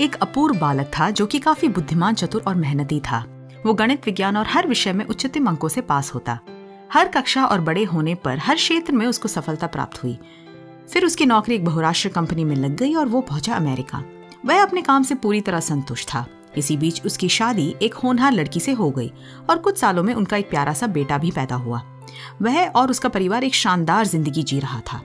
एक अपूर्व बालक था जो कि काफ़ी बुद्धिमान, चतुर और मेहनती था। वो गणित, विज्ञान और हर विषय में उच्चतम अंकों से पास होता। हर कक्षा और बड़े होने पर हर क्षेत्र में उसको सफलता प्राप्त हुई। फिर उसकी नौकरी एक बहुराष्ट्र कंपनी में लग गई और वो पहुँचा अमेरिका। वह अपने काम से पूरी तरह संतुष्ट था। इसी बीच उसकी शादी एक होनहार लड़की से हो गई और कुछ सालों में उनका एक प्यारा सा बेटा भी पैदा हुआ। वह और उसका परिवार एक शानदार ज़िंदगी जी रहा था।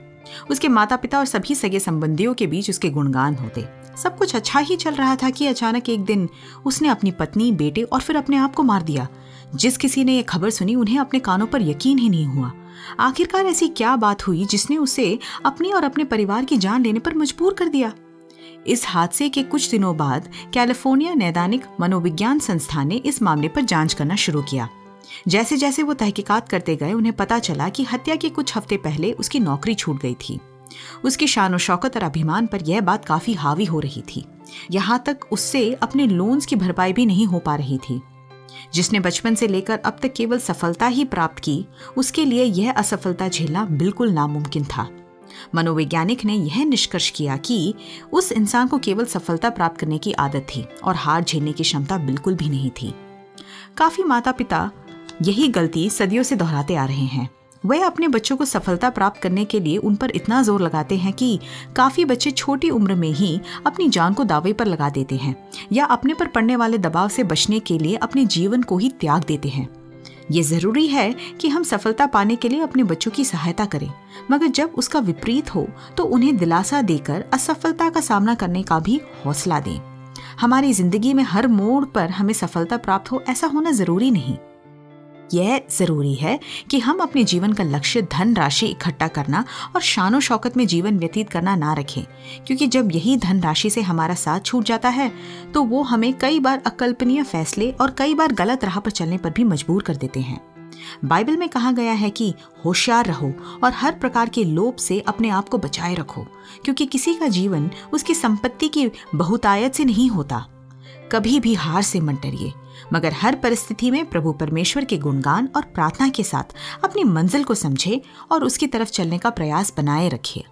उसके माता पिता और सभी सगे संबंधियों के बीच उसके गुणगान होते। सब कुछ अच्छा ही चल रहा था कि अचानक एक दिन उसने अपनी पत्नी, बेटे और फिर अपने आप को मार दिया। जिस किसी ने यह खबर सुनी, उन्हें अपने कानों पर यकीन ही नहीं हुआ। आखिरकार ऐसी क्या बात हुई जिसने उसे अपनी और अपने परिवार की जान लेने पर मजबूर कर दिया? इस हादसे के कुछ दिनों बाद कैलिफ़ोर्निया नैदानिक मनोविज्ञान संस्थान ने इस मामले पर जाँच करना शुरू किया। जैसे जैसे वो तहकीकात करते गए, उन्हें पता चला कि हत्या के कुछ हफ़्ते पहले उसकी नौकरी छूट गई थी। उसकी शान और शौकत और अभिमान पर यह बात काफ़ी हावी हो रही थी। यहाँ तक उससे अपने लोन्स की भरपाई भी नहीं हो पा रही थी। जिसने बचपन से लेकर अब तक केवल सफलता ही प्राप्त की, उसके लिए यह असफलता झेलना बिल्कुल नामुमकिन था। मनोवैज्ञानिक ने यह निष्कर्ष किया कि उस इंसान को केवल सफलता प्राप्त करने की आदत थी और हार झेलने की क्षमता बिल्कुल भी नहीं थी। काफ़ी माता पिता यही गलती सदियों से दोहराते आ रहे हैं। वह अपने बच्चों को सफलता प्राप्त करने के लिए उन पर इतना ज़ोर लगाते हैं कि काफ़ी बच्चे छोटी उम्र में ही अपनी जान को दावे पर लगा देते हैं या अपने पर पड़ने वाले दबाव से बचने के लिए अपने जीवन को ही त्याग देते हैं। ये ज़रूरी है कि हम सफलता पाने के लिए अपने बच्चों की सहायता करें, मगर जब उसका विपरीत हो तो उन्हें दिलासा देकर असफलता का सामना करने का भी हौसला दें। हमारी ज़िंदगी में हर मोड़ पर हमें सफलता प्राप्त हो, ऐसा होना ज़रूरी नहीं। यह ज़रूरी है कि हम अपने जीवन का लक्ष्य धन राशि इकट्ठा करना और शानो शौकत में जीवन व्यतीत करना ना रखें, क्योंकि जब यही धन राशि से हमारा साथ छूट जाता है तो वो हमें कई बार अकल्पनीय फैसले और कई बार गलत राह पर चलने पर भी मजबूर कर देते हैं। बाइबल में कहा गया है कि होशियार रहो और हर प्रकार के लोभ से अपने आप को बचाए रखो, क्योंकि किसी का जीवन उसकी संपत्ति की बहुतायत से नहीं होता। कभी भी हार से मत डरिए। मगर हर परिस्थिति में प्रभु परमेश्वर के गुणगान और प्रार्थना के साथ अपनी मंजिल को समझे और उसकी तरफ़ चलने का प्रयास बनाए रखिए।